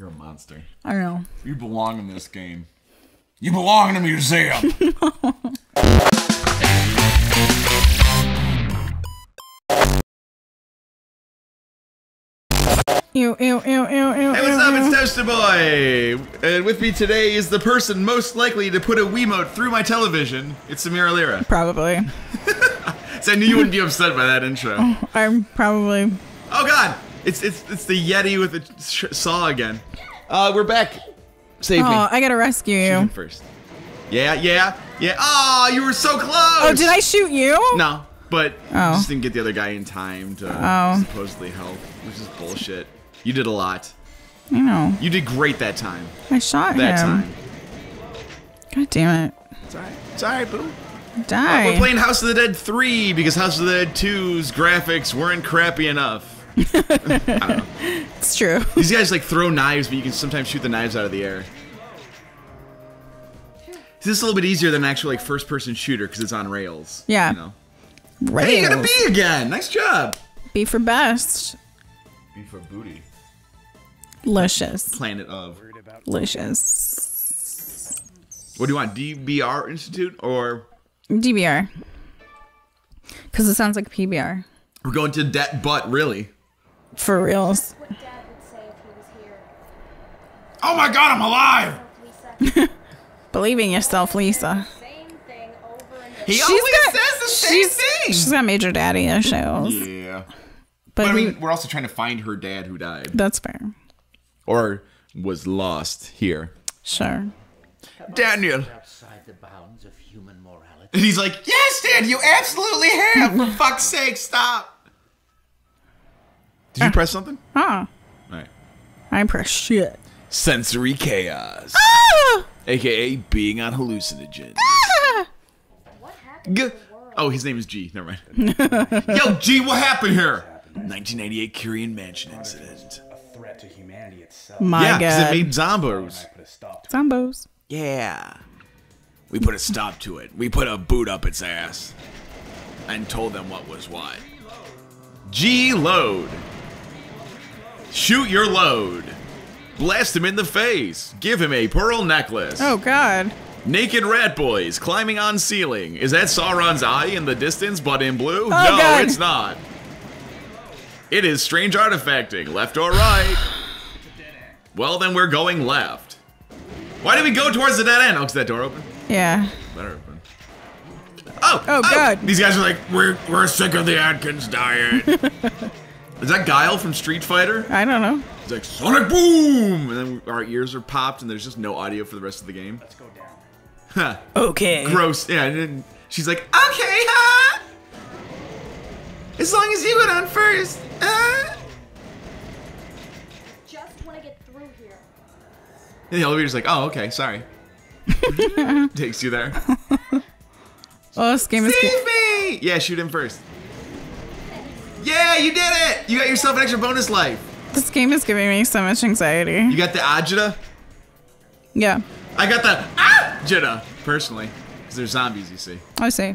You're a monster. I don't know. You belong in this game. You belong in a museum. Ew, ew, ew, ew, ew. Hey, what's ew, up? ew. It's Toaster Boy! And with me today is the person most likely to put a Wiimote through my television. It's Samira Lira. Probably. So I knew you wouldn't be upset by that intro. Oh, I'm probably. Oh god! It's it's it's the Yeti with a sh- saw again. Uh, we're back. Save Oh, me. I gotta rescue Shoot him you. first. Yeah, yeah, yeah. Oh, you were so close! Oh, did I shoot you? No, but Oh. just didn't get the other guy in time to Oh. supposedly help, which is bullshit. You did a lot. I know. You did great that time. I shot That him. time. God damn it. It's alright. It's alright, boo. Die. We're playing House of the Dead 3 because House of the Dead 2's graphics weren't crappy enough. it's true. These guys like throw knives, but you can sometimes shoot the knives out of the air. This is a little bit easier than an actual like first-person shooter because it's on rails. Yeah. You know? Rails. Hey, you got a B again. Nice job. B for best. B for booty. Licious. Planet of. Licious. What do you want? DBR Institute or DBR. Because it sounds like PBR. we're going to that butt really? For reals. what Dad would say if he was here. Oh my God, I'm alive! Lisa, Believe in yourself, Lisa. same thing over and He She's always got- says the same She's, thing. she's got major daddy issues. yeah. But, But I he- mean, we're also trying to find her dad who died that's fair. or was lost here. Sure. Daniel. outside the bounds of human morality. And he's like, Yes, Dad, you absolutely have. For fuck's sake, stop. Did you press something? Huh. All right. I press shit. Sensory chaos, Ah! aka being on hallucinogens. what happened G- to the world? oh, his name is G. Never mind. Yo, G, what happened here? 1998 Curien Mansion incident. a threat to humanity itself. My yeah, because it made zombos. I put a stop to Zombos. Yeah. We put a stop to it. We put a boot up its ass. And told them what was what. G load. Shoot your load. Blast him in the face. Give him a pearl necklace. Oh god. Naked rat boys climbing on ceiling. Is that Sauron's eye in the distance but in blue? Oh, no, Oh, God. it's not. It is strange artifacting. Left or right? well, then we're going left. Why did we go towards the dead end? Oh, 'cause that door open? Yeah. Better open. Oh, oh, Oh, God. These guys are like, we're we're sick of the Atkins diet. Is that Guile from Street Fighter? I don't know. He's like Sonic Boom, and then our ears are popped, and there's just no audio for the rest of the game. Let's go down. Huh. Okay. Gross. Yeah. And then she's like, okay, huh? As long as you went on first. Uh. Just want to get through here. And the elevator's like, oh, okay, sorry. Takes you there. Oh, this game is Save me! Yeah, shoot him first. You did it! You got yourself an extra bonus life. this game is giving me so much anxiety. You got the Ajita. Yeah. I got the Ajita, personally. Because they're zombies, you see. I see.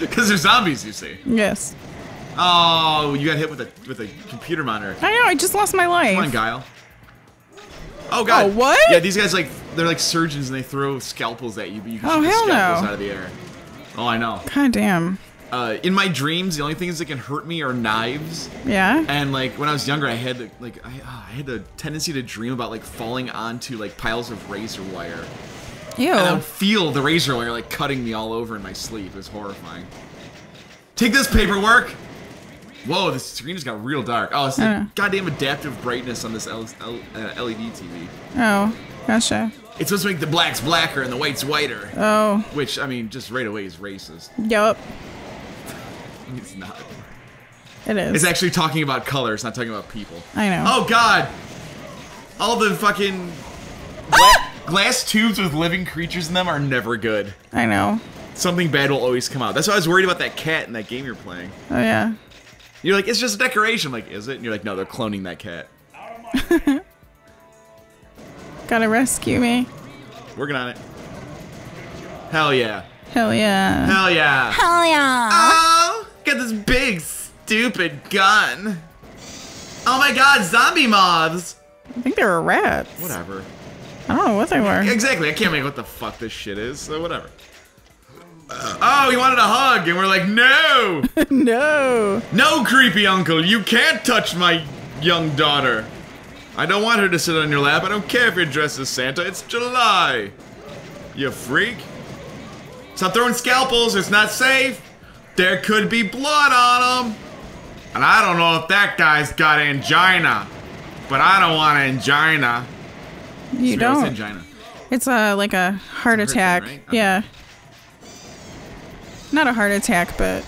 Because they're zombies, you see. Yes. Oh, you got hit with a with a computer monitor. I know. I just lost my life. Come on, Guile. Oh god. Oh, what? Yeah, these guys like they're like surgeons and they throw scalpels at you, but you can Oh, shoot the hell no. out of the air. Oh, I know. God damn. Uh, in my dreams, the only things that can hurt me are knives. Yeah. And like when I was younger, I had the, like I, ah, I had the tendency to dream about like falling onto like piles of razor wire, Ew. and I would feel the razor wire like cutting me all over in my sleep. It was horrifying. Take this paperwork. Whoa, the screen just got real dark. Oh, it's the Uh. goddamn adaptive brightness on this L- L- uh, LED TV. Oh. Gotcha. It's supposed to make the blacks blacker and the whites whiter. Oh. Which, I mean, just right away is racist. Yup. It's not. It is. It's actually talking about color, it's not talking about people. I know. Oh god! All the fucking ah! gla- glass tubes with living creatures in them are never good. I know. Something bad will always come out. That's why I was worried about that cat in that game you're playing. Oh yeah. You're like, it's just a decoration. I'm like, is it? And you're like, no, they're cloning that cat. Gotta rescue me. Working on it. Hell yeah. Hell yeah. Hell yeah. Hell yeah. Oh, got this big stupid gun. Oh my god, zombie moths. I think they were rats. Whatever. I don't know what they were. Exactly. I can't make what the fuck this shit is. So whatever. Oh, he wanted a hug, and we're like, no, no. no, creepy uncle, you can't touch my young daughter. I don't want her to sit on your lap. I don't care if you're dressed as Santa. It's July. You freak. Stop throwing scalpels. It's not safe. There could be blood on him. And I don't know if that guy's got angina. But I don't want angina. You what's don't. angina? It's a like a heart a attack. right? Okay. Yeah. Not a heart attack, but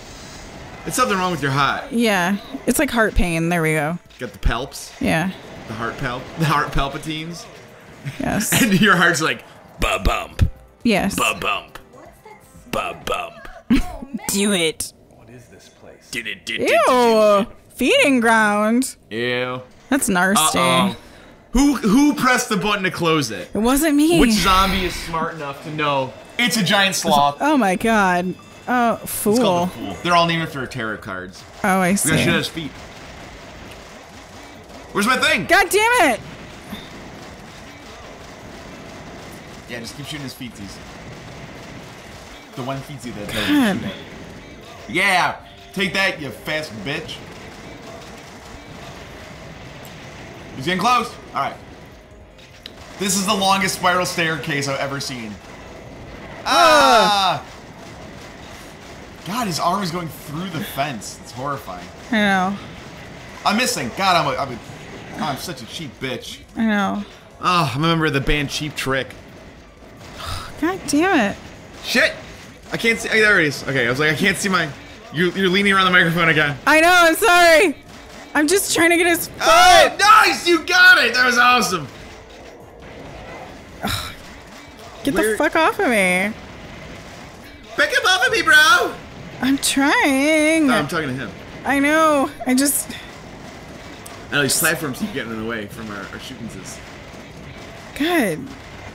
It's something wrong with your heart. yeah, it's like heart pain. There we go. Got the palps, Yeah. the heart palp, the heart palpatines. Yes. And your heart's like, ba bump, yes. ba bump, What's that ba bump. Do it. What is this place? Did it, did it, did it. Ew. Feeding ground. Ew. That's nasty. Uh-oh. Who who pressed the button to close it? It wasn't me. Which zombie is smart enough to know it's a giant sloth? oh my god. Oh, It's fool. called the fool. They're all named after tarot cards. Oh, I We gotta see. shoot at his feet. Where's my thing? God damn it! Yeah, just keep shooting his feetsies. The one feetsy that that God. You shoot at. Yeah! Take that, you fast bitch. He's getting close. Alright. This is the longest spiral staircase I've ever seen. Ah! God, his arm is going through the fence. It's horrifying. I know. I'm missing. God, I'm a, I'm a, I'm such a cheap bitch. I know. Oh, I'm a member of the band Cheap Trick. God damn it. Shit! I can't see. Oh, there it is. Okay, I was like, I can't see my. You're, you're leaning around the microphone again. I know, I'm sorry. I'm just trying to get his oh, foot. Oh, nice! You got it! That was awesome! get where- the fuck off of me. Pick him off of me, bro! I'm trying. No, I'm talking to him. I know. I just. I know these platforms keep getting in the way from our, our shootings. Good.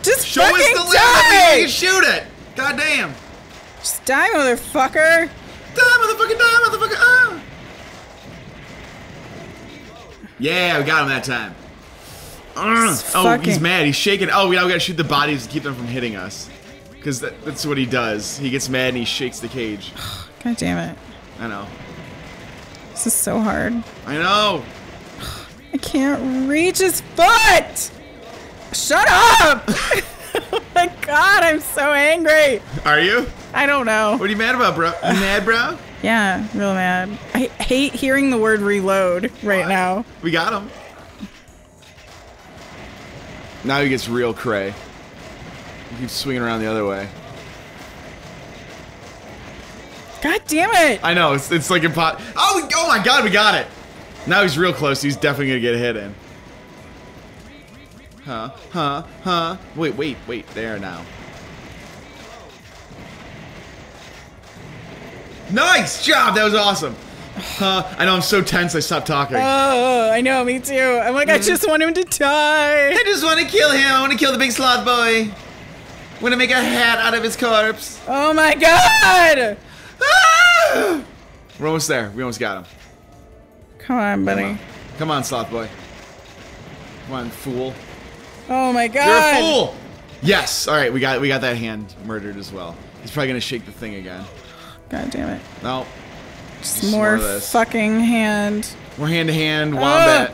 Just Show us the die! shoot it! God damn! Just die, motherfucker. Die, motherfucker, die, motherfucker! Ah! Yeah, we got him that time. It's Oh, he's mad. He's shaking. Oh, we now gotta shoot the bodies to keep them from hitting us. Because that, that's what he does. He gets mad and he shakes the cage. God damn it. I know. This is so hard. I know. I can't reach his foot! Shut up! my god, I'm so angry. Are you? I don't know. What are you mad about, bro? You mad, bro? Yeah, real mad. I hate hearing the word reload right now. We got him. Now he gets real cray. He keeps swinging around the other way. God damn it! I know, it's, it's like impo- Oh, oh my god, we got it! Now he's real close. He's definitely gonna get hit in. Huh? Huh? Huh? Wait, wait, wait. There now. Nice job! That was awesome. Huh? I know I'm so tense. I stopped talking. Oh, I know, me too. I'm like, I just want him to die. I just want to kill him. I want to kill the big sloth boy. I want to make a hat out of his corpse. Oh my god! Ah! We're almost there. We almost got him. Come on, buddy. Come on, sloth boy. Come on, fool. Oh my god. You're a fool. Yes. All right, we got we got that hand murdered as well. He's probably gonna shake the thing again. God damn it. No, Just more more fucking hand. we're hand to hand. Wombat.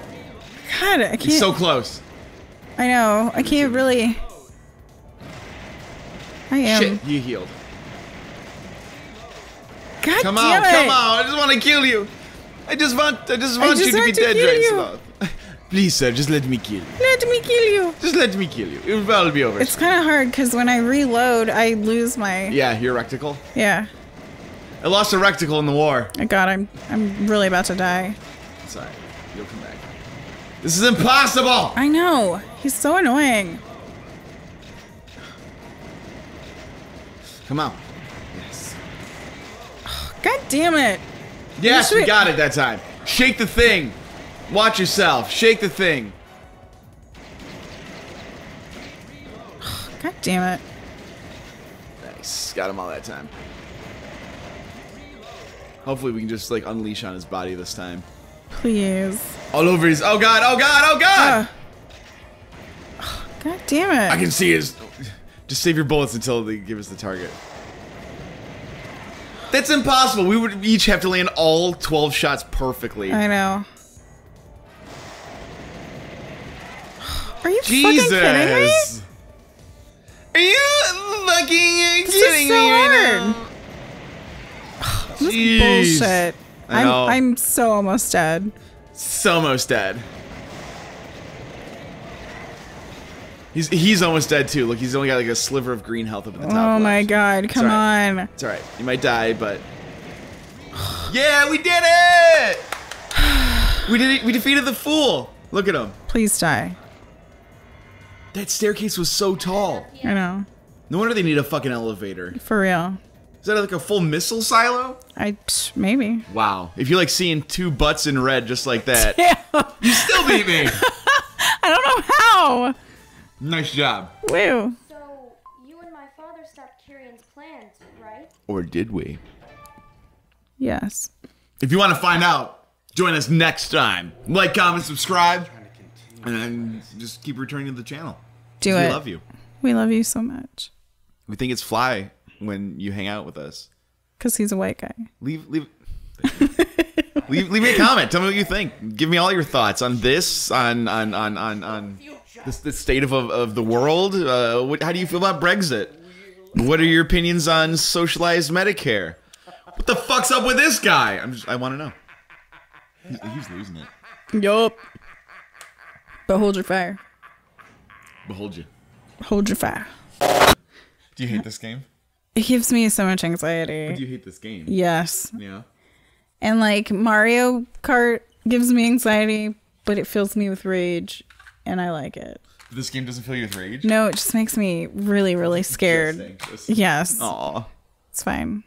God, I can't. He's so close. I know. I can't really. I am. Shit, you healed. God Come damn on, it. come on. I just want to kill you. I just want I just want just you to be to dead, you. sloth. Please, sir, just let me kill you. Let me kill you. Just let me kill you. It will all be over. It's kind of hard because when I reload, I lose my. yeah, your recticle. Yeah. I lost a recticle in the war. Oh God, I'm I'm really about to die. Sorry. You'll come back. This is impossible! I know. He's so annoying. Come on. Yes. God damn it. Yes, we- got it that time. Shake the thing. Watch yourself. Shake the thing. God damn it. Nice. Got him all that time. Hopefully we can just like unleash on his body this time. Please. All over his. Oh god! Oh god! Oh god! Ah. God damn it. I can see his. Just save your bullets until they give us the target. That's impossible. We would each have to land all 12 shots perfectly. I know. Are you fucking kidding me? Jesus. Are you fucking This kidding is so me right hard. now? This bullshit. I I'm. I'm so almost dead. So almost dead. He's he's almost dead too. Look, he's only got like a sliver of green health up at the top. Oh my god, come alright. on. It's alright. You might die, but Yeah, we did it! We did it. We defeated the fool. Look at him. Please die. That staircase was so tall. I know. No wonder they need a fucking elevator. For real. Is that like a full missile silo? I maybe. Wow. If you like seeing two butts in red just like that, Yeah. you still beat me. I don't know how. nice job. Woo. So, you and my father stopped Curien's plans, right? Or did we? Yes. If you want to find out, join us next time. Like, comment, subscribe, and then just keep returning to the channel. Do we it. love you. We love you so much. We think it's fly when you hang out with us. Because he's a white guy. Leave, leave, leave, leave me a comment. Tell me what you think. Give me all your thoughts on this, on on on on on this, the state of of the world. Uh, what, how do you feel about Brexit? What are your opinions on socialized Medicare? What the fuck's up with this guy? I'm just, I want to know. He's, he's losing it. Yup. But hold your fire. Behold you. Hold your fire. Do you hate this game? It gives me so much anxiety. Do you hate this game? Yes. Yeah. And like Mario Kart gives me anxiety, but it fills me with rage. And I like it. This game doesn't fill you with rage. No, it just makes me really, really scared. Yes. Aw. It's fine.